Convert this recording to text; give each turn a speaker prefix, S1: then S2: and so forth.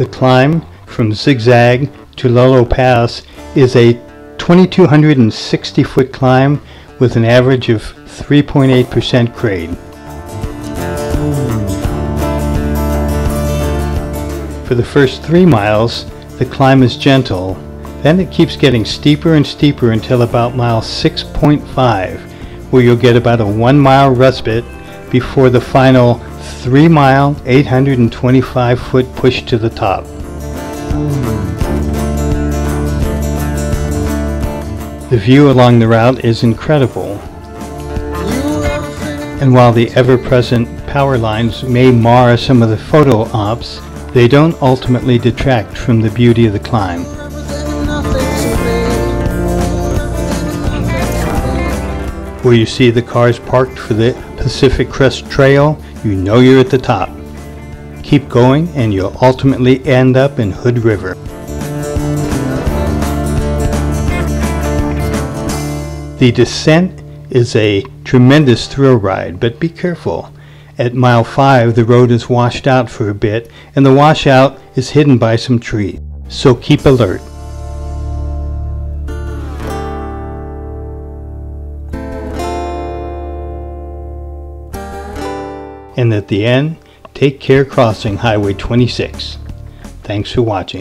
S1: The climb from Zigzag to Lolo Pass is a 2,260 foot climb with an average of 3.8% grade. For the first three miles, the climb is gentle, then it keeps getting steeper and steeper until about mile 6.5, where you'll get about a one mile respite before the final 3 mile, 825 foot push to the top. The view along the route is incredible. And while the ever-present power lines may mar some of the photo ops, they don't ultimately detract from the beauty of the climb. Where you see the cars parked for the Pacific Crest Trail, you know you're at the top. Keep going and you'll ultimately end up in Hood River. The descent is a tremendous thrill ride, but be careful. At mile 5, the road is washed out for a bit, and the washout is hidden by some trees. So keep alert. And at the end, take care crossing Highway 26. Thanks for watching.